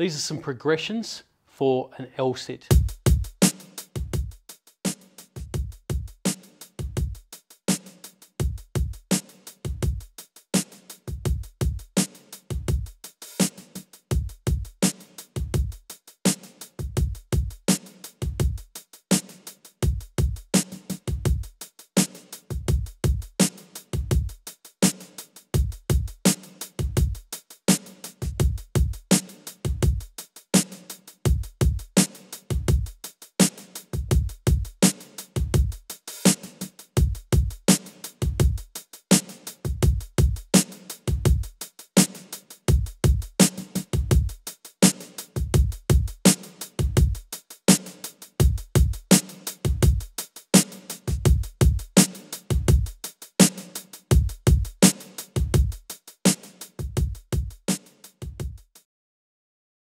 These are some progressions for an L sit.